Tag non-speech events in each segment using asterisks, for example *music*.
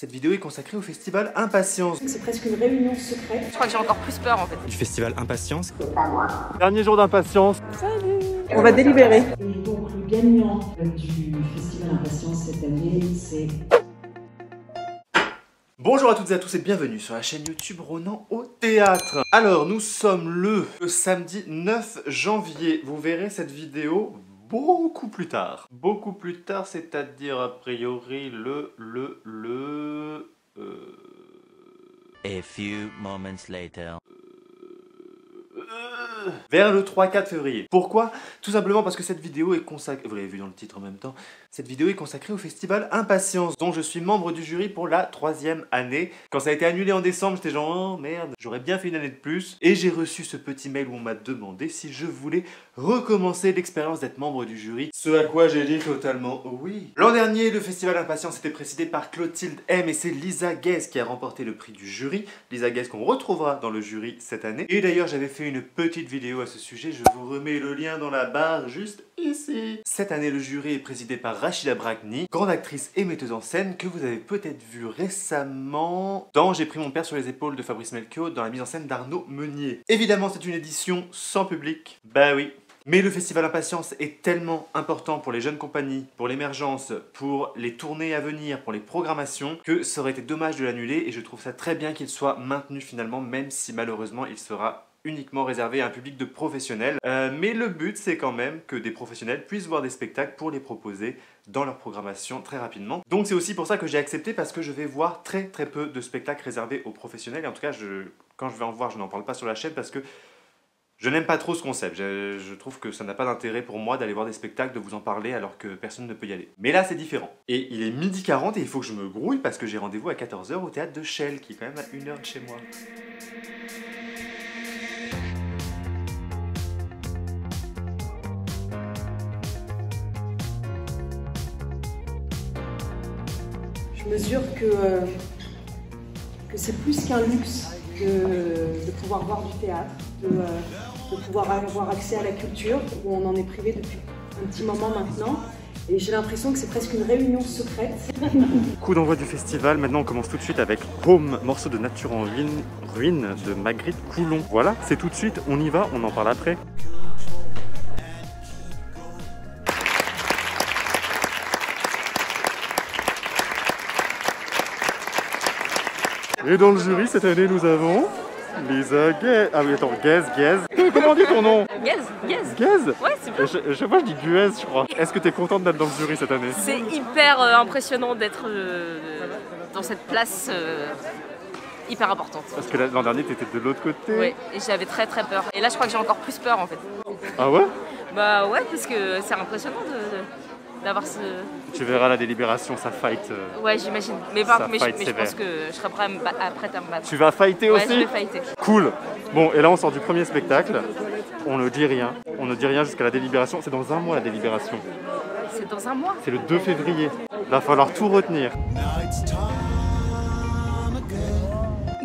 Cette vidéo est consacrée au festival Impatience. C'est presque une réunion secrète. Je crois que j'ai encore plus peur en fait. Du festival Impatience. Dernier jour d'impatience. On va délibérer. Et donc le gagnant du Festival Impatience cette année, c'est Bonjour à toutes et à tous et bienvenue sur la chaîne YouTube Ronan au théâtre. Alors nous sommes le samedi 9 janvier. Vous verrez cette vidéo beaucoup plus tard. Beaucoup plus tard, c'est-à-dire a priori le le le euh, A few moments later. Vers le 3-4 février. Pourquoi? Tout simplement parce que cette vidéo est consacrée, vous l'avez vu dans le titre en même temps, cette vidéo est consacrée au festival Impatience, dont je suis membre du jury pour la troisième année. Quand ça a été annulé en décembre, j'étais genre, oh merde, j'aurais bien fait une année de plus. Et j'ai reçu ce petit mail où on m'a demandé si je voulais recommencer l'expérience d'être membre du jury. Ce à quoi j'ai dit totalement oui. L'an dernier, le festival Impatience était précédé par Clotilde M et c'est Lisa Guez qui a remporté le prix du jury. Lisa Guez qu'on retrouvera dans le jury cette année. Et d'ailleurs, j'avais fait une petite vidéo à ce sujet, je vous remets le lien dans la barre juste ici. Cette année, le jury est présidé par Rachida Brakni, grande actrice et metteuse en scène que vous avez peut-être vu récemment dans J'ai pris mon père sur les épaules de Fabrice Melchior dans la mise en scène d'Arnaud Meunier. Évidemment, c'est une édition sans public. Bah oui. Mais le festival Impatience est tellement important pour les jeunes compagnies, pour l'émergence, pour les tournées à venir, pour les programmations, que ça aurait été dommage de l'annuler et je trouve ça très bien qu'il soit maintenu finalement, même si malheureusement il sera uniquement réservé à un public de professionnels. Euh, mais le but, c'est quand même que des professionnels puissent voir des spectacles pour les proposer dans leur programmation très rapidement. Donc c'est aussi pour ça que j'ai accepté parce que je vais voir très très peu de spectacles réservés aux professionnels. Et en tout cas, je, quand je vais en voir, je n'en parle pas sur la chaîne parce que je n'aime pas trop ce concept. Je, je trouve que ça n'a pas d'intérêt pour moi d'aller voir des spectacles, de vous en parler alors que personne ne peut y aller. Mais là, c'est différent. Et il est midi 40 et il faut que je me grouille parce que j'ai rendez-vous à 14h au théâtre de Shell, qui est quand même à une heure de chez moi. Mesure que, euh, que c'est plus qu'un luxe de, pouvoir voir du théâtre, de, euh, de pouvoir avoir accès à la culture, où on en est privé depuis un petit moment maintenant. Et j'ai l'impression que c'est presque une réunion secrète. *laughs* Coup d'envoi du festival. Maintenant, on commence tout de suite avec Home, morceau de nature en ruine, ruine de Magritte Coulon. Voilà, c'est tout de suite. On y va, on en parle après. Et dans le jury, cette année, nous avons Lisa Guez. Ah oui, attends, Guez, Guez. Comment on dit ton nom Yes, yes. Guez Ouais, c'est bien. je, je vois, je dis Guez, je crois. Est-ce que tu es contente d'être dans le jury cette année C'est hyper euh, impressionnant d'être euh, dans cette place euh, hyper importante. Parce que l'an dernier, tu étais de l'autre côté. Ouais, et j'avais très très peur. Et là, je crois que j'ai encore plus peur en fait. Ah ouais? Bah ouais, parce que c'est impressionnant de- d'avoir ce. Tu verras la délibération, ça fight. euh. Ouais, j'imagine. Mais, par- mais, je- fight mais je sévère. pense que je serai prêt à me, ba- à- prête à me battre. Tu vas fighter Ouais, je aussi vais fighter. Cool. Bon, et là, on sort du premier spectacle. On ne dit rien. On ne dit rien jusqu'à la délibération. C'est dans un mois la délibération. C'est dans un mois? C'est le 2 février. Il va falloir tout retenir.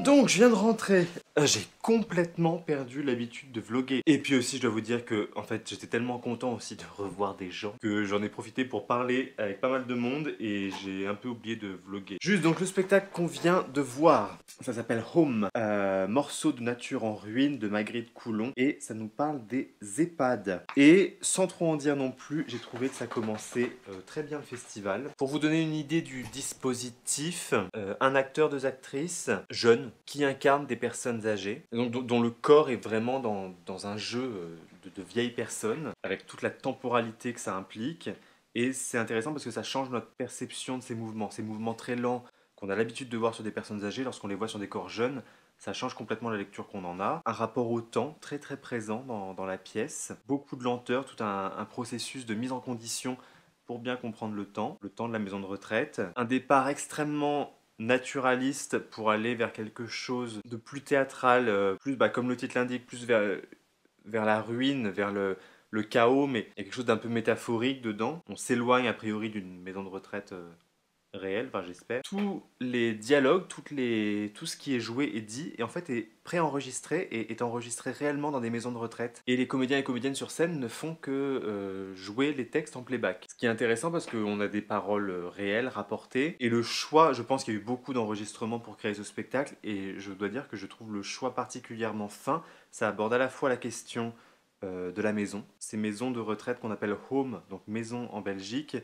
Donc, je viens de rentrer. Euh, J'ai complètement perdu l'habitude de vlogger. Et puis aussi, je dois vous dire que, en fait, j'étais tellement content aussi de revoir des gens que j'en ai profité pour parler avec pas mal de monde et j'ai un peu oublié de vlogger. Juste, donc, le spectacle qu'on vient de voir, ça s'appelle Home, euh, morceau de nature en ruine de Magritte Coulon et ça nous parle des EHPAD. Et sans trop en dire non plus, j'ai trouvé que ça commençait euh, très bien le festival. Pour vous donner une idée du dispositif, euh, un acteur, deux actrices, jeunes, qui incarnent des personnes donc, dont, le corps est vraiment dans, dans un jeu euh, de, vieilles personnes, avec toute la temporalité que ça implique. Et c'est intéressant parce que ça change notre perception de ces mouvements, ces mouvements très lents qu'on a l'habitude de voir sur des personnes âgées lorsqu'on les voit sur des corps jeunes. Ça change complètement la lecture qu'on en a. Un rapport au temps très très présent dans, dans la pièce. Beaucoup de lenteur, tout un processus de mise en condition pour bien comprendre le temps, le temps de la maison de retraite. Un départ extrêmement naturaliste pour aller vers quelque chose de plus théâtral, euh, plus bah, comme le titre l'indique, plus vers, vers la ruine, vers le, le chaos, mais il y a quelque chose d'un peu métaphorique dedans. On s'éloigne a priori d'une maison de retraite euh, réel, enfin j'espère. Tous les dialogues, tout ce qui est joué et dit, et en fait est préenregistré et est enregistré réellement dans des maisons de retraite. Et les comédiens et comédiennes sur scène ne font que euh, jouer les textes en playback. Ce qui est intéressant parce qu'on a des paroles euh, réelles, rapportées, et le choix, je pense qu'il y a eu beaucoup d'enregistrements pour créer ce spectacle, et je dois dire que je trouve le choix particulièrement fin. Ça aborde à la fois la question euh, de la maison, ces maisons de retraite qu'on appelle home, donc maison en Belgique,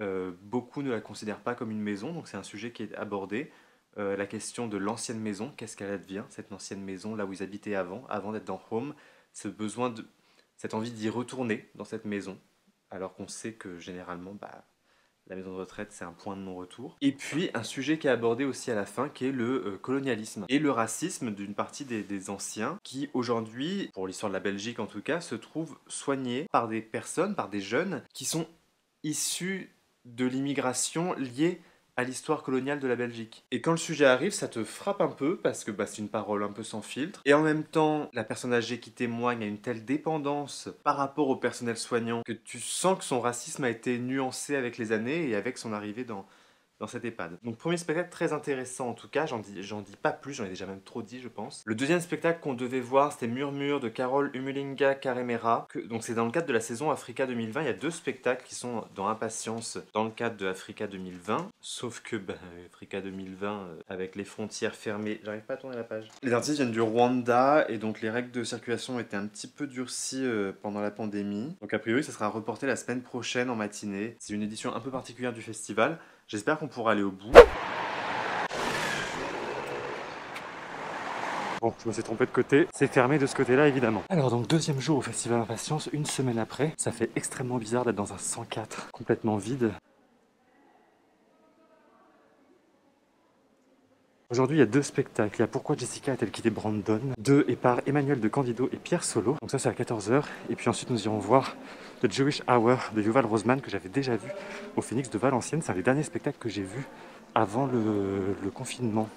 euh, beaucoup ne la considèrent pas comme une maison, donc c'est un sujet qui est abordé. Euh, la question de l'ancienne maison, qu'est-ce qu'elle advient, cette ancienne maison, là où ils habitaient avant, avant d'être dans Home, ce besoin de, cette envie d'y retourner dans cette maison, alors qu'on sait que généralement, bah, la maison de retraite, c'est un point de non-retour. Et puis, un sujet qui est abordé aussi à la fin, qui est le euh, colonialisme et le racisme d'une partie des, des, anciens, qui aujourd'hui, pour l'histoire de la Belgique en tout cas, se trouvent soignés par des personnes, par des jeunes, qui sont issus de l'immigration liée à l'histoire coloniale de la Belgique. Et quand le sujet arrive, ça te frappe un peu parce que bah, c'est une parole un peu sans filtre. Et en même temps, la personne âgée qui témoigne a une telle dépendance par rapport au personnel soignant que tu sens que son racisme a été nuancé avec les années et avec son arrivée dans, dans cette EHPAD. Donc premier spectacle très intéressant en tout cas, j'en dis, dis pas plus, j'en ai déjà même trop dit je pense. Le deuxième spectacle qu'on devait voir c'était Murmure de Carole Umulinga Karemera. Donc c'est dans le cadre de la saison Africa 2020, il y a deux spectacles qui sont dans Impatience dans le cadre de Africa 2020. Sauf que bah, Africa 2020 euh, avec les frontières fermées, j'arrive pas à tourner la page. Les artistes viennent du Rwanda et donc les règles de circulation étaient un petit peu durcies euh, pendant la pandémie. Donc a priori ça sera reporté la semaine prochaine en matinée. C'est une édition un peu particulière du festival. J'espère qu'on pourra aller au bout. Bon, je me suis trompé de côté. C'est fermé de ce côté-là, évidemment. Alors, donc, deuxième jour au Festival Impatience, une semaine après. Ça fait extrêmement bizarre d'être dans un 104 complètement vide. Aujourd'hui, il y a deux spectacles. Il y a Pourquoi Jessica a-t-elle quitté Brandon? Deux est par Emmanuel de Candido et Pierre Solo. Donc ça, c'est à 14h. Et puis ensuite, nous irons voir The Jewish Hour de Yuval Roseman que j'avais déjà vu au Phoenix de Valenciennes. C'est un des derniers spectacles que j'ai vu avant le, le confinement.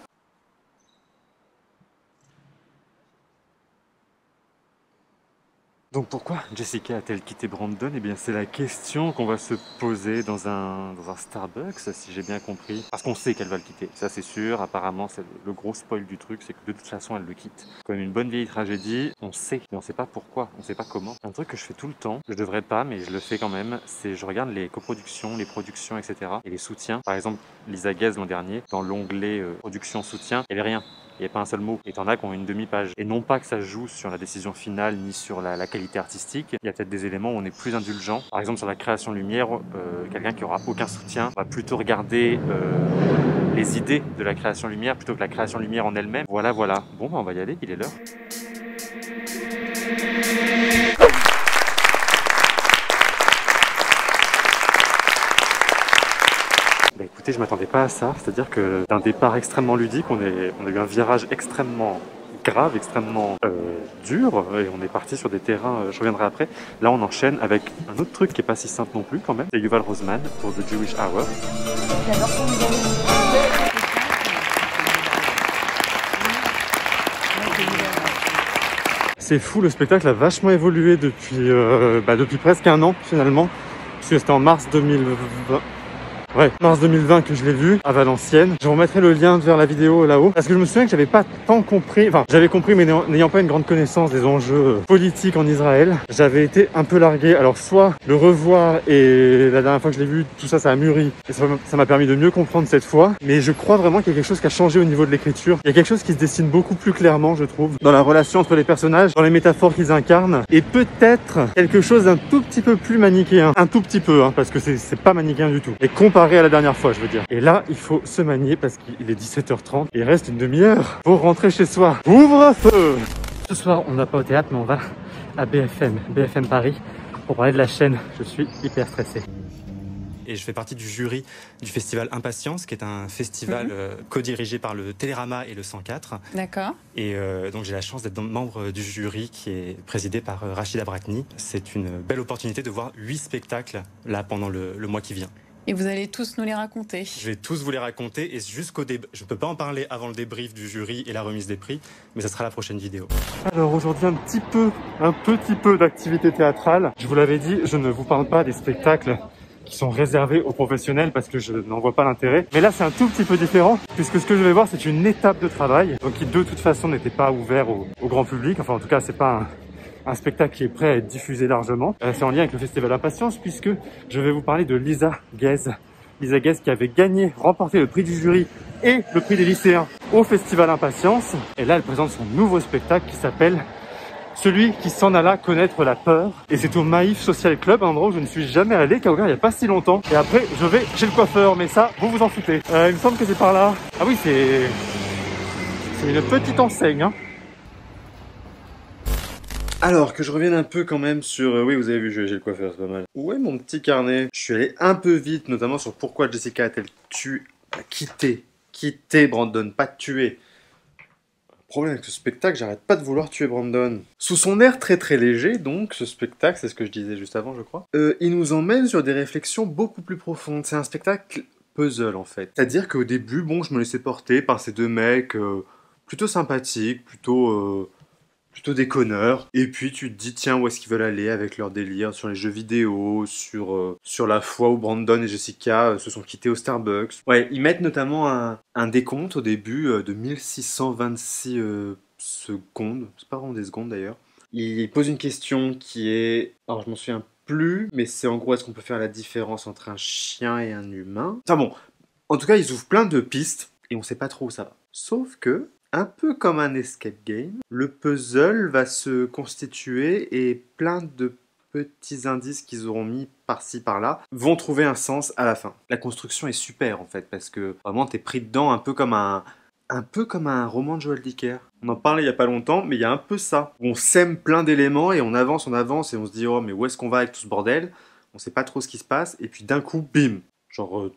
Donc pourquoi Jessica a-t-elle quitté Brandon? Eh bien c'est la question qu'on va se poser dans un, Starbucks, si j'ai bien compris. Parce qu'on sait qu'elle va le quitter, ça c'est sûr. Apparemment c'est le gros spoil du truc, c'est que de toute façon elle le quitte. Comme une bonne vieille tragédie, on sait, mais on sait pas pourquoi, on sait pas comment. Un truc que je fais tout le temps, je devrais pas, mais je le fais quand même, c'est je regarde les coproductions, les productions, etc. Et les soutiens. Par exemple, Lisa Guez l'an dernier, dans l'onglet euh, production soutien, il n'y avait rien. Il n'y a pas un seul mot. Et t'en as qui ont une demi-page. Et non pas que ça joue sur la décision finale ni sur la, qualité artistique. Il y a peut-être des éléments où on est plus indulgent. Par exemple, sur la création lumière, euh, quelqu'un qui aura aucun soutien va plutôt regarder euh, les idées de la création lumière plutôt que la création lumière en elle-même. Voilà, voilà. Bon, bah, on va y aller. Il est l'heure. Écoutez, je m'attendais pas à ça. C'est-à-dire que d'un départ extrêmement ludique, on, est, on a eu un virage extrêmement grave, extrêmement euh, dur, et on est parti sur des terrains, euh, je reviendrai après. Là, on enchaîne avec un autre truc qui est pas si simple non plus quand même. C'est Yuval Roseman pour The Jewish Hour. C'est fou, le spectacle a vachement évolué depuis, euh, bah, depuis presque un an finalement, puisque c'était en mars 2020. Ouais, mars 2020 que je l'ai vu à Valenciennes. Je remettrai le lien vers la vidéo là-haut parce que je me souviens que j'avais pas tant compris, enfin j'avais compris mais n'ayant pas une grande connaissance des enjeux politiques en Israël, j'avais été un peu largué. Alors soit le revoir et la dernière fois que je l'ai vu, tout ça ça a mûri et ça m'a permis de mieux comprendre cette fois, mais je crois vraiment qu'il y a quelque chose qui a changé au niveau de l'écriture. Il y a quelque chose qui se dessine beaucoup plus clairement, je trouve, dans la relation entre les personnages, dans les métaphores qu'ils incarnent et peut-être quelque chose d'un tout petit peu plus manichéen, un tout petit peu hein, parce que c'est pas manichéen du tout. Comparé à la dernière fois, je veux dire. Et là, il faut se manier parce qu'il est 17h30 et il reste une demi-heure pour rentrer chez soi. Ouvre-feu Ce soir, on n'a pas au théâtre, mais on va à BFM, BFM Paris, pour parler de la chaîne. Je suis hyper stressé et je fais partie du jury du festival Impatience, qui est un festival euh, co-dirigé par le Télérama et le 104. D'accord. Et euh, donc j'ai la chance d'être membre du jury qui est présidé par euh, Rachida Bratni. C'est une belle opportunité de voir huit spectacles là pendant le, le mois qui vient. Et vous allez tous nous les raconter. Je vais tous vous les raconter et jusqu'au débrief. Je ne peux pas en parler avant le débrief du jury et la remise des prix, mais ça sera la prochaine vidéo. Alors aujourd'hui un petit peu, un petit peu d'activité théâtrale. Je vous l'avais dit, je ne vous parle pas des spectacles qui sont réservés aux professionnels parce que je n'en vois pas l'intérêt. Mais là, c'est un tout petit peu différent puisque ce que je vais voir, c'est une étape de travail, donc qui de toute façon n'était pas ouvert au, grand public. Enfin, en tout cas, c'est pas un, spectacle qui est prêt à être diffusé largement. Euh, c'est en lien avec le Festival Impatience puisque je vais vous parler de Lisa Guez. Lisa Guez qui avait gagné, remporté le prix du jury et le prix des lycéens au Festival Impatience. Et là, elle présente son nouveau spectacle qui s'appelle celui qui s'en alla connaître la peur. Et c'est au Maïf Social Club, un endroit où je ne suis jamais allé, car il n'y a pas si longtemps. Et après, je vais chez le coiffeur, mais ça, vous vous en foutez. Euh, il me semble que c'est par là. Ah oui, c'est... C'est une petite enseigne, hein. Alors, que je revienne un peu quand même sur... Euh, oui, vous avez vu, chez le coiffeur, c'est pas mal. Est mon petit carnet? Je suis allé un peu vite, notamment sur pourquoi Jessica a-t-elle tué... quitté. Quitté, Brandon, pas tué problème avec ce spectacle, j'arrête pas de vouloir tuer Brandon. Sous son air très très léger, donc, ce spectacle, c'est ce que je disais juste avant, je crois, euh, il nous emmène sur des réflexions beaucoup plus profondes. C'est un spectacle puzzle, en fait. C'est-à-dire qu'au début, bon, je me laissais porter par ces deux mecs euh, plutôt sympathiques, plutôt... Plutôt déconneurs. Et puis tu te dis, tiens, où est-ce qu'ils veulent aller avec leur délire sur les jeux vidéo, sur, euh, sur la fois où Brandon et Jessica euh, se sont quittés au Starbucks. Ouais, ils mettent notamment un, un décompte au début euh, de 1626 secondes. C'est pas vraiment des secondes d'ailleurs. Ils posent une question qui est. Alors je m'en souviens plus, mais c'est en gros, est-ce qu'on peut faire la différence entre un chien et un humain? Enfin bon, en tout cas, ils ouvrent plein de pistes et on sait pas trop où ça va. Sauf que un peu comme un escape game, le puzzle va se constituer et plein de petits indices qu'ils auront mis par-ci par-là vont trouver un sens à la fin. La construction est super en fait parce que vraiment t'es pris dedans un peu comme un un peu comme un roman de Joel Dicker. On en parlait il y a pas longtemps, mais il y a un peu ça. On sème plein d'éléments et on avance, on avance et on se dit oh mais où est-ce qu'on va avec tout ce bordel? On sait pas trop ce qui se passe et puis d'un coup bim, genre euh,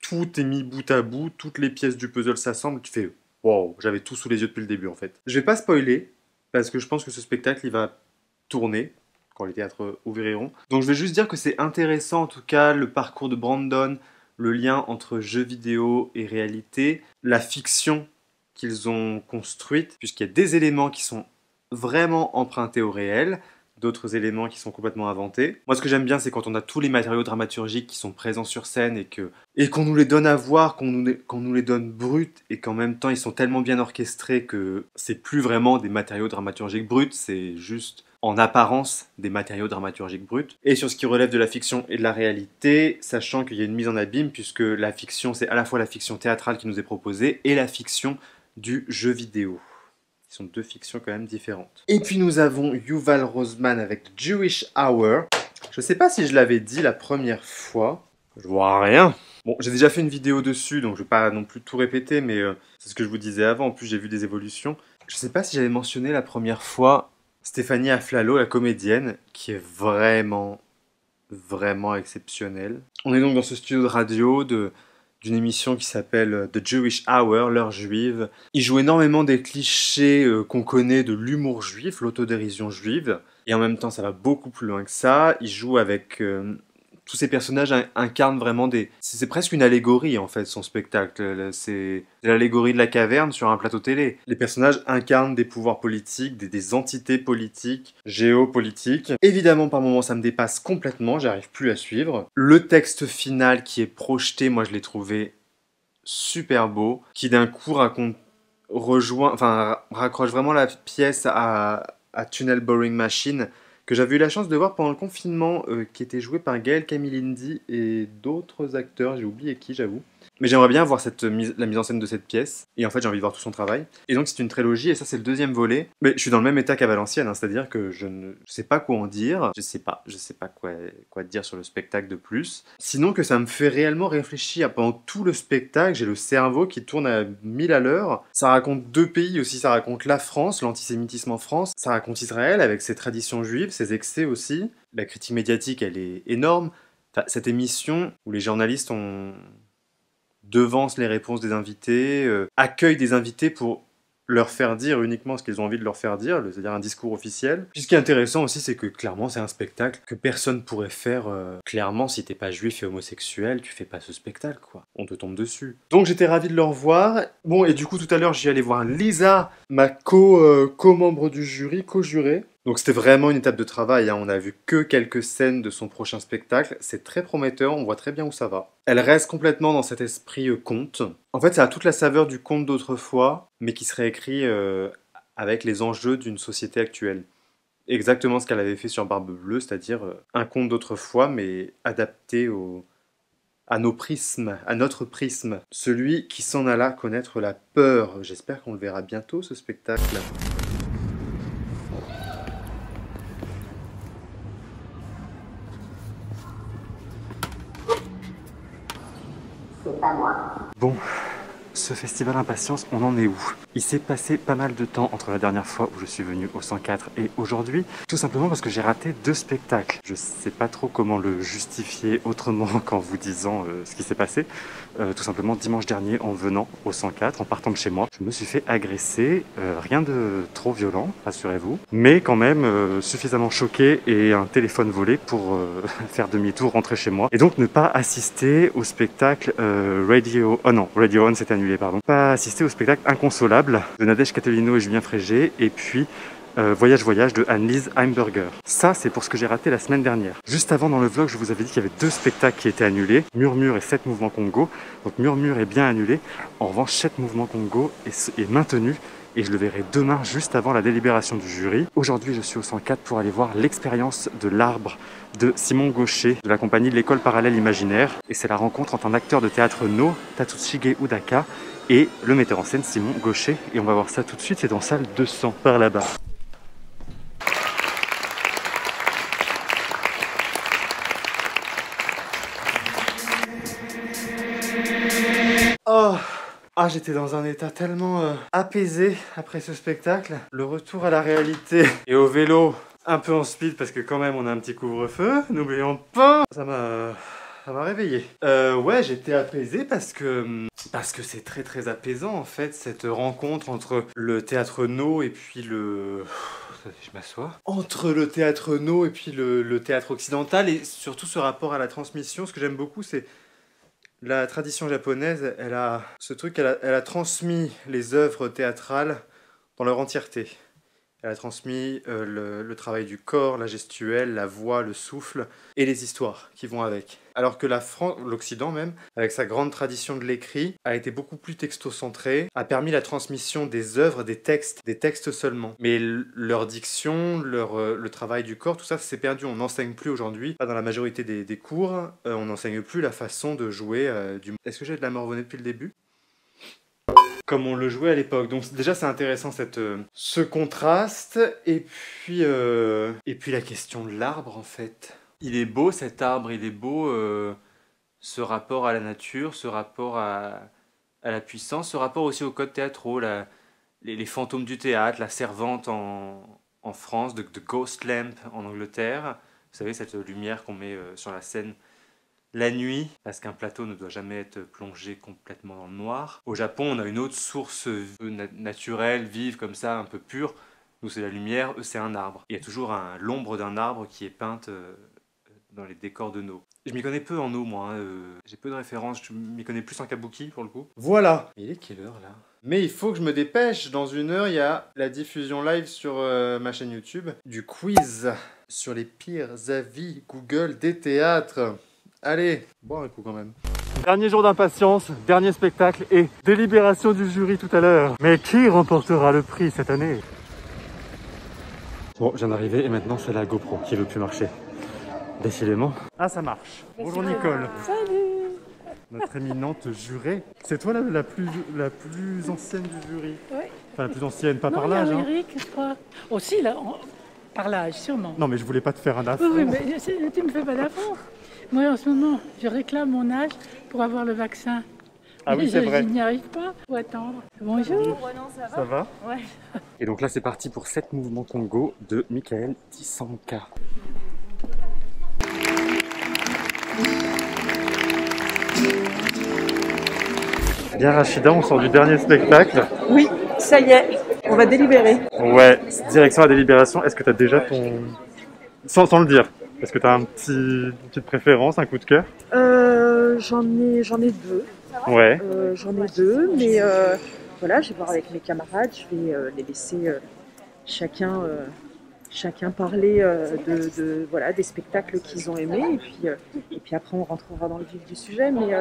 tout est mis bout à bout, toutes les pièces du puzzle s'assemblent, tu fais Wow, j'avais tout sous les yeux depuis le début en fait. Je vais pas spoiler, parce que je pense que ce spectacle il va tourner quand les théâtres ouvriront. Donc je vais juste dire que c'est intéressant en tout cas le parcours de Brandon, le lien entre jeux vidéo et réalité, la fiction qu'ils ont construite, puisqu'il y a des éléments qui sont vraiment empruntés au réel, d'autres éléments qui sont complètement inventés. Moi, ce que j'aime bien, c'est quand on a tous les matériaux dramaturgiques qui sont présents sur scène et que et qu'on nous les donne à voir, qu'on nous, nous les donne bruts et qu'en même temps ils sont tellement bien orchestrés que c'est plus vraiment des matériaux dramaturgiques bruts, c'est juste en apparence des matériaux dramaturgiques bruts. Et sur ce qui relève de la fiction et de la réalité, sachant qu'il y a une mise en abîme puisque la fiction, c'est à la fois la fiction théâtrale qui nous est proposée et la fiction du jeu vidéo sont deux fictions quand même différentes. Et puis nous avons Yuval Rosman avec Jewish Hour. Je sais pas si je l'avais dit la première fois. Je vois rien. Bon, j'ai déjà fait une vidéo dessus, donc je vais pas non plus tout répéter, mais euh, c'est ce que je vous disais avant. En plus, j'ai vu des évolutions. Je sais pas si j'avais mentionné la première fois Stéphanie Aflalo, la comédienne, qui est vraiment, vraiment exceptionnelle. On est donc dans ce studio de radio de d'une émission qui s'appelle euh, The Jewish Hour, l'heure juive. Il joue énormément des clichés euh, qu'on connaît de l'humour juif, l'autodérision juive. Et en même temps, ça va beaucoup plus loin que ça. Il joue avec euh, tous ces personnages incarnent vraiment des. C'est presque une allégorie en fait, son spectacle. C'est l'allégorie de la caverne sur un plateau télé. Les personnages incarnent des pouvoirs politiques, des, entités politiques, géopolitiques. Évidemment, par moments, ça me dépasse complètement, j'arrive plus à suivre. Le texte final qui est projeté, moi je l'ai trouvé super beau, qui d'un coup raconte rejoint, enfin raccroche vraiment la pièce à Tunnel Boring Machine que j'avais eu la chance de voir pendant le confinement, euh, qui était joué par Gaël Camilindi et d'autres acteurs, j'ai oublié qui, j'avoue. Mais j'aimerais bien voir la mise en scène de cette pièce. Et en fait, j'ai envie de voir tout son travail. Et donc, c'est une trilogie, et ça, c'est le deuxième volet. Mais je suis dans le même état qu'à Valenciennes, hein, c'est-à-dire que je ne sais pas quoi en dire. Je sais pas, je sais pas quoi, quoi dire sur le spectacle de plus. Sinon, que ça me fait réellement réfléchir. Pendant tout le spectacle, j'ai le cerveau qui tourne à 1000 à l'heure. Ça raconte deux pays aussi. Ça raconte la France, l'antisémitisme en France. Ça raconte Israël avec ses traditions juives, ses excès aussi. La critique médiatique, elle est énorme. cette émission où les journalistes ont devance les réponses des invités, euh, accueille des invités pour leur faire dire uniquement ce qu'ils ont envie de leur faire dire, c'est-à-dire un discours officiel. Puis ce qui est intéressant aussi, c'est que clairement, c'est un spectacle que personne pourrait faire. Euh, clairement, si t'es pas juif et homosexuel, tu fais pas ce spectacle, quoi. On te tombe dessus. Donc j'étais ravi de le revoir. Bon, et du coup, tout à l'heure, j'y allais voir Lisa, ma euh, co-membre du jury, co-juré. Donc c'était vraiment une étape de travail, hein. on a vu que quelques scènes de son prochain spectacle, c'est très prometteur, on voit très bien où ça va. Elle reste complètement dans cet esprit euh, conte. En fait ça a toute la saveur du conte d'autrefois, mais qui serait écrit euh, avec les enjeux d'une société actuelle. Exactement ce qu'elle avait fait sur Barbe Bleue, c'est-à-dire euh, un conte d'autrefois, mais adapté au, à nos prismes, à notre prisme. Celui qui s'en alla connaître la peur. J'espère qu'on le verra bientôt ce spectacle. Bon, ce festival Impatience, on en est où? Il s'est passé pas mal de temps entre la dernière fois où je suis venu au 104 et aujourd'hui, tout simplement parce que j'ai raté deux spectacles. Je sais pas trop comment le justifier autrement *laughs* qu'en vous disant euh, ce qui s'est passé. Euh, tout simplement dimanche dernier en venant au 104, en partant de chez moi, je me suis fait agresser, euh, rien de trop violent, rassurez-vous, mais quand même euh, suffisamment choqué et un téléphone volé pour euh, *laughs* faire demi-tour, rentrer chez moi. Et donc ne pas assister au spectacle Radio... Oh non, Radio On s'est annulé, pardon. Pas assister au spectacle Inconsolable de Nadège Catalino et Julien Frégé, et puis euh, Voyage Voyage de Anne-Lise Heimberger. Ça, c'est pour ce que j'ai raté la semaine dernière. Juste avant, dans le vlog, je vous avais dit qu'il y avait deux spectacles qui étaient annulés, Murmure et 7 mouvements Congo. Donc Murmure est bien annulé. En revanche, 7 mouvements Congo est, est maintenu et je le verrai demain juste avant la délibération du jury. Aujourd'hui, je suis au 104 pour aller voir l'expérience de l'arbre de Simon Gaucher de la compagnie L'école parallèle imaginaire. Et c'est la rencontre entre un acteur de théâtre No, Tatsushige Udaka, et le metteur en scène Simon Gaucher. Et on va voir ça tout de suite, c'est dans salle 200 par là-bas. Oh ah, j'étais dans un état tellement euh, apaisé après ce spectacle. Le retour à la réalité et au vélo, un peu en speed parce que quand même on a un petit couvre-feu, n'oublions pas. Ça m'a ça m'a réveillé. Euh, ouais, j'étais apaisé parce que parce que c'est très très apaisant en fait cette rencontre entre le théâtre No et puis le je m'assois. Entre le théâtre No et puis le, théâtre occidental et surtout ce rapport à la transmission, ce que j'aime beaucoup c'est la tradition japonaise, elle a ce truc, elle a, elle a transmis les œuvres théâtrales dans leur entièreté. Elle a transmis euh, le, travail du corps, la gestuelle, la voix, le souffle et les histoires qui vont avec. Alors que la France, l'Occident même, avec sa grande tradition de l'écrit, a été beaucoup plus textocentré, a permis la transmission des œuvres, des textes, des textes seulement. Mais leur diction, leur, euh, le travail du corps, tout ça, c'est perdu. On n'enseigne plus aujourd'hui, pas dans la majorité des, cours, euh, on n'enseigne plus la façon de jouer du... Est-ce que j'ai de la morvonnée depuis le début? Comme on le jouait à l'époque. Donc déjà c'est intéressant cette, euh, ce contraste et puis euh, et puis la question de l'arbre en fait. Il est beau cet arbre, il est beau euh, ce rapport à la nature, ce rapport à, à la puissance, ce rapport aussi aux codes théâtraux, les, fantômes du théâtre, la servante en, en France, de, Ghost Lamp en Angleterre. Vous savez cette lumière qu'on met sur la scène la nuit, parce qu'un plateau ne doit jamais être plongé complètement dans le noir. Au Japon, on a une autre source na- naturelle, vive, comme ça, un peu pure. Nous, c'est la lumière, eux, c'est un arbre. Il y a toujours un- l'ombre d'un arbre qui est peinte euh, dans les décors de No. Je m'y connais peu en eau, moi. hein, euh, J'ai peu de références, je m'y connais plus en kabuki, pour le coup. Voilà Il est quelle heure, là? Mais il faut que je me dépêche. Dans une heure, il y a la diffusion live sur euh, ma chaîne YouTube du quiz sur les pires avis Google des théâtres. Allez, boire un coup quand même. Dernier jour d'impatience, dernier spectacle et délibération du jury tout à l'heure. Mais qui remportera le prix cette année? Bon, je viens d'arriver et maintenant c'est la GoPro qui veut plus marcher. Décidément. Ah, ça marche. Bonjour Nicole. Salut Notre éminente jurée. C'est toi la, la plus, la plus ancienne du jury Oui. Enfin, la plus ancienne, pas Non, par l'âge. hein. Eric, je crois. Aussi, là, par l'âge, sûrement. Non, mais je voulais pas te faire un Oui, affront. oui, mais c'est- tu me fais pas d'affront. Moi, en ce moment, je réclame mon âge pour avoir le vaccin. Ah oui, c'est je- vrai. Je n'y arrive pas. Faut attendre. Bonjour. Ça va Ouais. Et donc là, c'est parti pour 7 mouvements Congo de Michael Tissanka. Bien Rachida, on sort du dernier spectacle. Oui, ça y est, on va délibérer. Ouais, direction à délibération. Est-ce que tu as déjà ton... Sans, sans le dire, est-ce que tu as un petit, une petite préférence, un coup de cœur? Euh, j'en ai, j'en ai deux. Ouais. Euh, j'en ai deux, mais euh, voilà, je vais voir avec mes camarades. Je vais les laisser chacun, chacun parler de, de- voilà, des spectacles qu'ils ont aimés. Et puis, et puis après, on rentrera dans le vif du sujet. Mais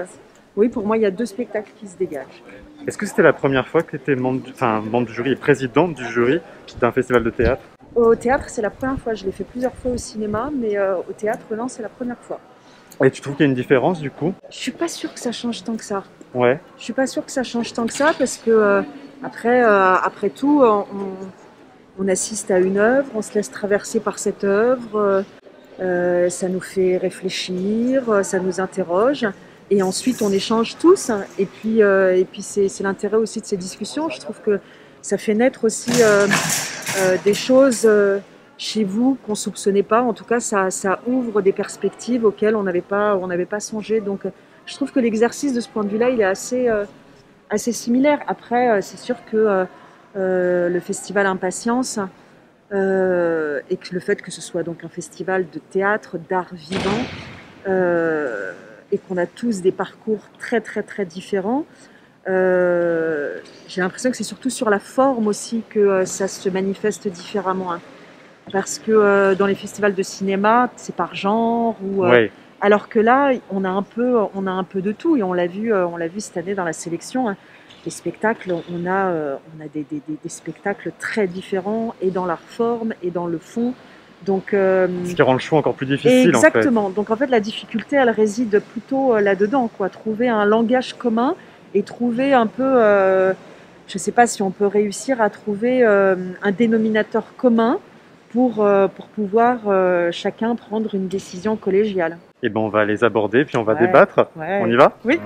oui, pour moi, il y a deux spectacles qui se dégagent. Est-ce que c'était la première fois que tu étais membre du, enfin, membre du jury et présidente du jury d'un festival de théâtre? Au théâtre, c'est la première fois. Je l'ai fait plusieurs fois au cinéma, mais euh, au théâtre, non, c'est la première fois. Et tu trouves qu'il y a une différence du coup? Je suis pas sûre que ça change tant que ça. Ouais. Je suis pas sûre que ça change tant que ça parce que euh, après, euh, après tout, on, on assiste à une œuvre, on se laisse traverser par cette œuvre, ça nous fait réfléchir, ça nous interroge. Et ensuite, on échange tous. Et puis, et puis c'est c'est l'intérêt aussi de ces discussions. Je trouve que ça fait naître aussi euh, euh, des choses euh, chez vous qu'on soupçonnait pas. En tout cas, ça, ouvre des perspectives auxquelles on n'avait pas, on n'avait pas songé. Donc, je trouve que l'exercice de ce point de vue-là, il est assez, assez similaire. Après, c'est sûr que le festival Impatience et que le fait que ce soit donc un festival de théâtre, d'art vivant, et qu'on a tous des parcours très très très différents. Euh, J'ai l'impression que c'est surtout sur la forme aussi que euh, ça se manifeste différemment. hein. Parce que euh, dans les festivals de cinéma, c'est par genre ou euh, Ouais. alors que là, on a un peu, on a un peu de tout et on l'a vu, on l'a vu cette année dans la sélection. hein. Les spectacles, on a, on a des, des- des- des spectacles très différents et dans leur forme et dans le fond. Donc Ce qui rend le choix encore plus difficile exactement. Donc en fait, la difficulté, elle réside plutôt là-dedans, quoi. Trouver un langage commun et trouver un peu, euh, je ne sais pas si on peut réussir à trouver euh, un dénominateur commun pour, euh, pour pouvoir chacun prendre une décision collégiale. Et ben on va les aborder puis on va Ouais. débattre. Ouais. On y va? Oui.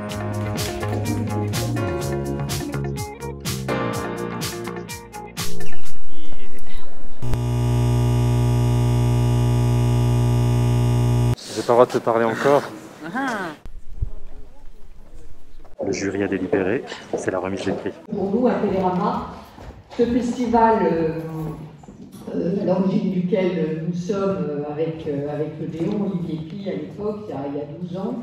J'ai pas le droit de te parler encore. Ah. Le jury a délibéré. C'est la remise des prix. Pour nous, à Télérama, ce festival, euh, euh, à l'origine duquel nous sommes euh, avec, euh, avec le Léon, Olivier Pi à l'époque, il, y a- il y a 12 ans,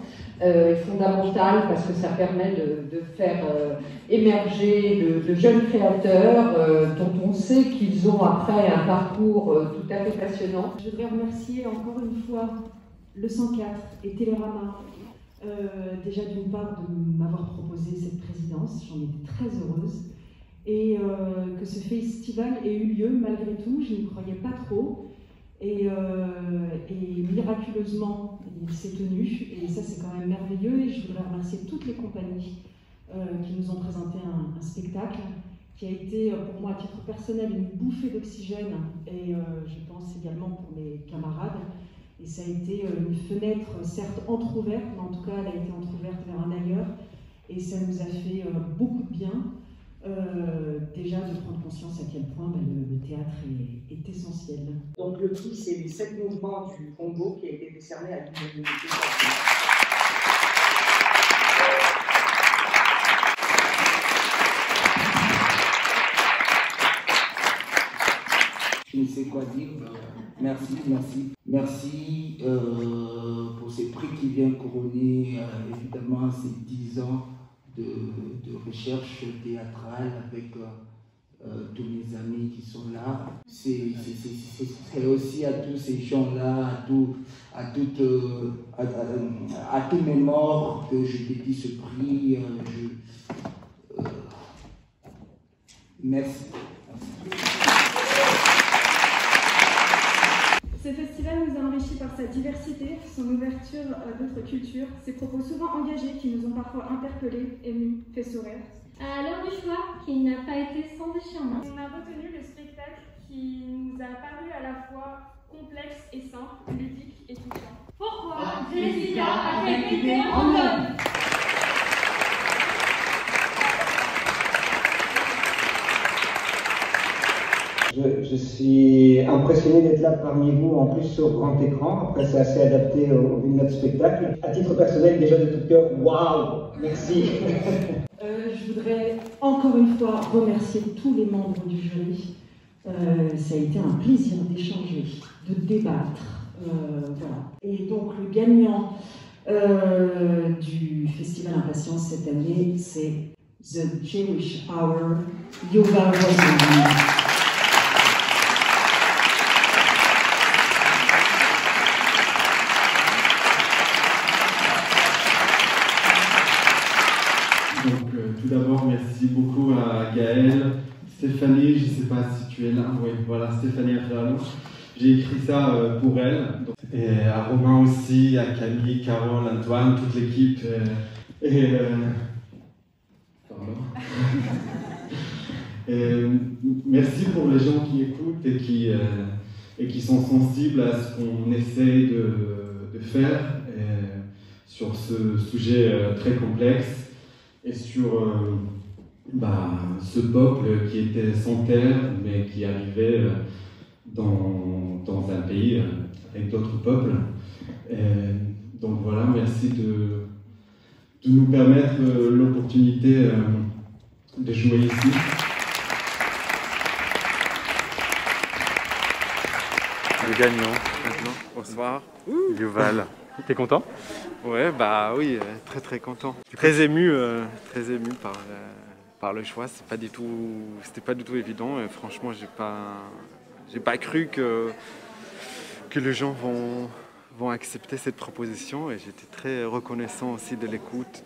euh, est fondamental parce que ça permet de, de faire euh, émerger de, de jeunes créateurs euh, dont on sait qu'ils ont après un parcours euh, tout à fait passionnant. Je voudrais remercier encore une fois le 104 et Télérama, euh, déjà d'une part de m'avoir proposé cette présidence, j'en étais très heureuse, et euh, que ce festival ait eu lieu malgré tout, je n'y croyais pas trop, et, euh, et miraculeusement il s'est tenu, et ça c'est quand même merveilleux, et je voudrais remercier toutes les compagnies qui nous ont présenté un, un spectacle qui a été pour moi à titre personnel une bouffée d'oxygène, et je pense également pour mes camarades. Et ça a été euh, une fenêtre, certes entr'ouverte, mais en tout cas, elle a été entr'ouverte vers un ailleurs. Et ça nous a fait euh, beaucoup de bien. Euh, déjà de prendre conscience à quel point ben, le, théâtre est, essentiel. Donc le prix, c'est les sept mouvements du Congo qui a été décerné à l'unanimité. Je ne sais quoi dire. Merci, merci. Merci euh, pour ces prix qui viennent couronner euh, évidemment ces dix ans de, recherche théâtrale avec euh, tous mes amis qui sont là. C'est aussi à tous ces gens-là, à, à, tous mes morts que je dédie ce prix. merci. Ce festival nous a enrichis par sa diversité, son ouverture à d'autres cultures, ses propos souvent engagés qui nous ont parfois interpellés, émus, fait sourire. À l'heure du choix, qui n'a pas été sans déchirement. On a retenu le spectacle qui nous a paru à la fois complexe et simple, ludique et touchant. Pourquoi Jessica a-t-elle été en homme Je, suis impressionné d'être là parmi vous, en plus sur grand écran. Après, c'est assez adapté au, vu de notre spectacle. À titre personnel, déjà de tout cœur, waouh Merci *laughs* Euh, je voudrais encore une fois remercier tous les membres du jury. Euh, ça a été un plaisir d'échanger, de débattre. euh, voilà. Et donc le gagnant du Festival Impatience cette année, c'est The Jewish Hour, Yuval Rosenberg. À Gaël, Stéphanie, je ne sais pas si tu es là, oui, voilà, Stéphanie Aflalo. J'ai écrit ça euh, pour elle. Et à Romain aussi, à Camille, Carole, Antoine, toute l'équipe. euh, Et. euh, pardon. *laughs* Et, euh, merci pour les gens qui écoutent et qui, et qui sont sensibles à ce qu'on essaye de, de faire sur ce sujet très complexe et sur bah, ce peuple qui était sans terre mais qui arrivait euh, dans, dans un pays euh, avec d'autres peuples. Et donc voilà, merci de, de nous permettre euh, l'opportunité de jouer ici. Le gagnant, Maintenant, bonsoir. Yuval. *laughs* T'es content? Ouais, bah oui, très très content. Très ému, euh, très ému par, euh, par le choix. C'est pas du tout, c'était pas du tout évident. Et franchement, j'ai pas, j'ai pas cru que que les gens vont vont accepter cette proposition. Et j'étais très reconnaissant aussi de l'écoute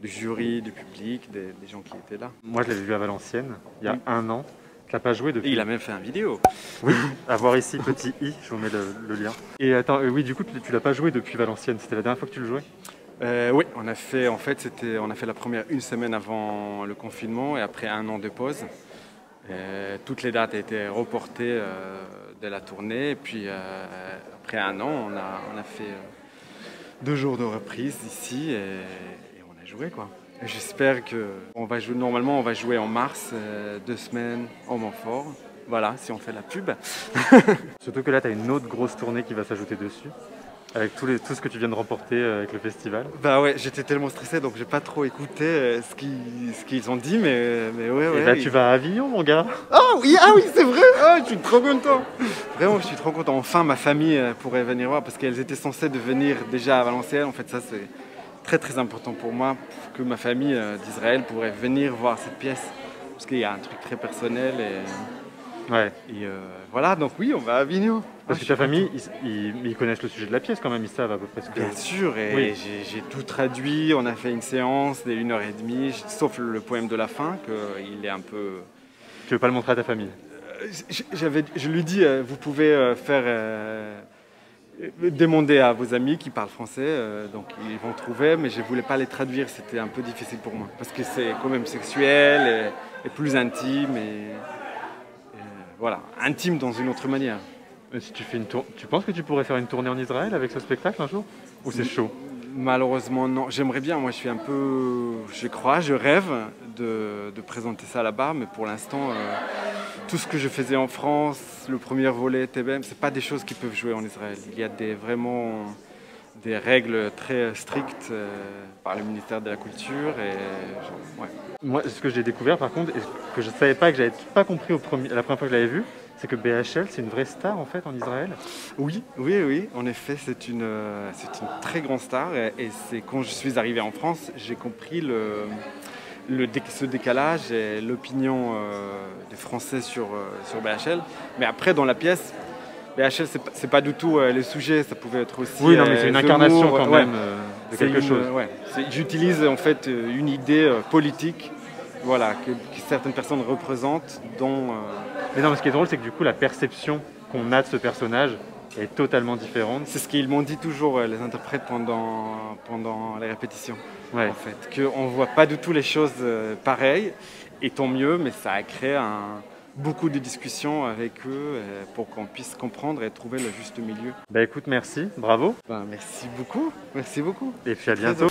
du jury, du public, des, des gens qui étaient là. Moi, je l'avais vu à Valenciennes, il y a un an. Tu l'as pas joué depuis Et il a même fait un vidéo. Oui, à voir ici, petit i, je vous mets le, le lien. Et attends, euh, oui, du coup, tu, tu l'as pas joué depuis Valenciennes, c'était la dernière fois que tu le jouais? Euh, oui, on a fait, en fait, c'était, on a fait la première une semaine avant le confinement et après un an de pause. Euh, toutes les dates étaient reportées euh, de la tournée et puis après un an, on a, on a fait deux jours de reprise ici et, on a joué quoi. J'espère que on va jouer. Normalement, on va jouer en mars, deux semaines au Montfort. Voilà, si on fait la pub. *laughs* Surtout que là, tu as une autre grosse tournée qui va s'ajouter dessus, avec tous les, tout ce que tu viens de remporter euh, avec le festival. Bah ouais, j'étais tellement stressé donc j'ai pas trop écouté euh, ce qu'ils ce qu'ils ont dit, mais, mais ouais, ouais. Et là, ils- tu vas à Avignon, mon gars Ah oui, ah oui, c'est vrai. Ah, je suis trop content. Vraiment, je suis trop content. Enfin, ma famille euh, pourrait venir voir parce qu'elles étaient censées de venir déjà à Valenciennes. En fait, ça c'est très très important pour moi que ma famille d'Israël pourrait venir voir cette pièce parce qu'il y a un truc très personnel et, Ouais. et, euh, voilà. Donc oui, on va à Avignon. Parce que je ta famille, ils, ils- ils connaissent le sujet de la pièce quand même, ils savent à peu près ce que Bien sûr, et Oui. j'ai- tout traduit. On a fait une séance et demie, sauf le poème de la fin, qu'il est un peu. Tu veux pas le montrer à ta famille? J- J'avais, je lui dis, euh, vous pouvez euh, faire euh, euh, demander à vos amis qui parlent français, euh, donc ils vont trouver, mais je voulais pas les traduire, c'était un peu difficile pour moi, parce que c'est quand même sexuel et, et plus intime et, et, voilà, intime dans une autre manière. Si tu fais une tour... Tu penses que tu pourrais faire une tournée en Israël avec ce spectacle un jour Ou c'est chaud Malheureusement, non. J'aimerais bien. Moi, je suis un peu. Je crois, je rêve de, de présenter ça là-bas, mais pour l'instant, euh, tout ce que je faisais en France, le premier volet TBM, c'est pas des choses qui peuvent jouer en Israël. Il y a des, vraiment des règles très strictes euh, par le ministère de la Culture et ouais. Moi, ce que j'ai découvert par contre, et que je savais pas, que j'avais pas compris au premier... la première fois que je l'avais vu, c'est que BHL, c'est une vraie star en fait en Israël? Oui, oui, oui. En effet, c'est une, euh, c'est une très grande star. Et, et c'est quand je suis arrivé en France, j'ai compris le, le ce décalage et l'opinion euh, des Français sur, euh, sur BHL. Mais après, dans la pièce, BHL, c'est pas, du tout euh, les sujets. Ça pouvait être aussi. Oui, non, mais c'est une incarnation quand même, de quelque une, chose. ouais. J'utilise en fait une idée politique. Voilà, que, que certaines personnes représentent, dont. euh, Mais non, mais ce qui est drôle, c'est que du coup, la perception qu'on a de ce personnage est totalement différente. C'est ce qu'ils m'ont dit toujours, les interprètes, pendant, pendant les répétitions. Ouais. En fait, qu'on ne voit pas du tout les choses euh, pareilles, et tant mieux, mais ça a créé un- beaucoup de discussions avec eux euh, pour qu'on puisse comprendre et trouver le juste milieu. Bah écoute, merci, bravo. Ben, merci beaucoup, merci beaucoup. Et puis à bientôt.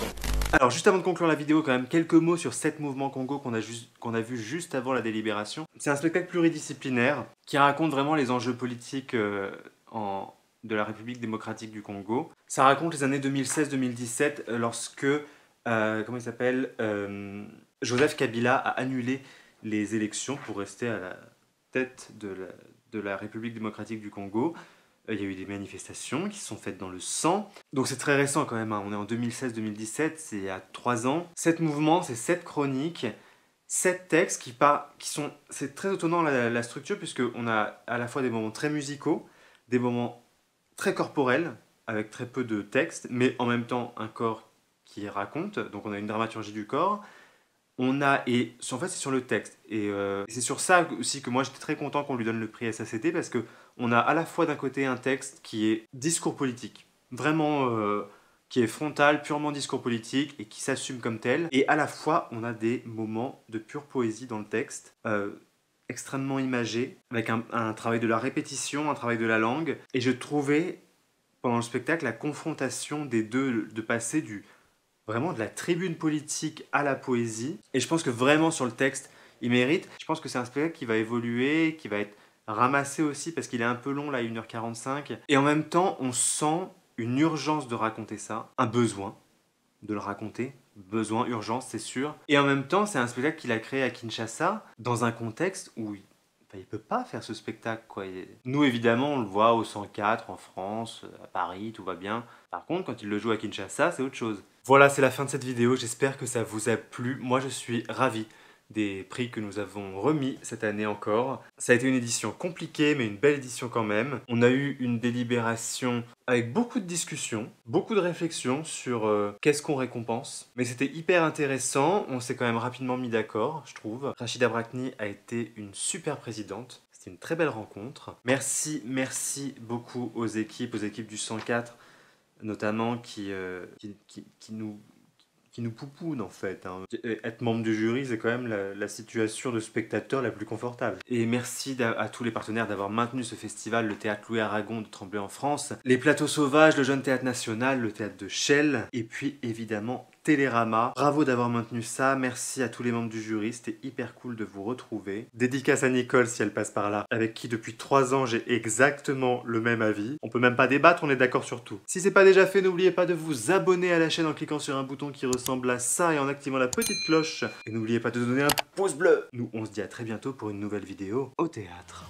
Alors juste avant de conclure la vidéo, quand même quelques mots sur sept mouvements Congo qu'on a, juste- qu'on a vu juste avant la délibération. C'est un spectacle pluridisciplinaire qui raconte vraiment les enjeux politiques euh, en- de la République démocratique du Congo. Ça raconte les années 2016-2017 euh, lorsque, euh, comment il s'appelle, euh, Joseph Kabila a annulé les élections pour rester à la tête de la, République démocratique du Congo. Euh, Il y a eu des manifestations qui se sont faites dans le sang. Donc c'est très récent quand même, hein. on est en 2016-2017, c'est il y a trois ans. Sept mouvements, c'est sept chroniques, sept textes qui, par... qui sont... C'est très étonnant la, la structure puisqu'on a à la fois des moments très musicaux, des moments très corporels, avec très peu de texte, mais en même temps un corps qui raconte, donc on a une dramaturgie du corps. On a, et en fait c'est sur le texte, et euh, c'est sur ça aussi que moi j'étais très content qu'on lui donne le prix SACT, parce que on a à la fois d'un côté un texte qui est discours politique, vraiment euh, qui est frontal, purement discours politique, et qui s'assume comme tel, et à la fois on a des moments de pure poésie dans le texte, euh, extrêmement imagés, avec un, un travail de la répétition, un travail de la langue, et je trouvais pendant le spectacle la confrontation des deux, de passer du vraiment de la tribune politique à la poésie. Et je pense que vraiment sur le texte, il mérite. Je pense que c'est un spectacle qui va évoluer, qui va être ramassé aussi parce qu'il est un peu long là, 1h45. Et en même temps, on sent une urgence de raconter ça, un besoin de le raconter, besoin, urgence, c'est sûr. Et en même temps, c'est un spectacle qu'il a créé à Kinshasa dans un contexte où il il peut pas faire ce spectacle. Quoi. Nous, évidemment, on le voit au 104 en France, à Paris, tout va bien. Par contre, quand il le joue à Kinshasa, c'est autre chose. Voilà, c'est la fin de cette vidéo. J'espère que ça vous a plu. Moi, je suis ravi des prix que nous avons remis cette année encore. Ça a été une édition compliquée, mais une belle édition quand même. On a eu une délibération avec beaucoup de discussions, beaucoup de réflexions sur euh, qu'est-ce qu'on récompense. Mais c'était hyper intéressant, on s'est quand même rapidement mis d'accord, je trouve. Rachida Brakni a été une super présidente. C'était une très belle rencontre. Merci, merci beaucoup aux équipes, aux équipes du 104 notamment qui, euh, qui, qui, nous, qui nous poupoune en fait. Hein. Être membre du jury, c'est quand même la, situation de spectateur la plus confortable. Et merci à, tous les partenaires d'avoir maintenu ce festival, le théâtre Louis Aragon de Tremblay en France, les plateaux sauvages, le Jeune Théâtre National, le théâtre de Chelles, et puis évidemment Télérama. Bravo d'avoir maintenu ça, merci à tous les membres du jury, c'était hyper cool de vous retrouver. Dédicace à Nicole si elle passe par là, avec qui depuis 3 ans j'ai exactement le même avis. On peut même pas débattre, on est d'accord sur tout. Si c'est pas déjà fait, n'oubliez pas de vous abonner à la chaîne en cliquant sur un bouton qui ressemble à ça et en activant la petite cloche. Et n'oubliez pas de donner un pouce bleu. Nous on se dit à très bientôt pour une nouvelle vidéo au théâtre.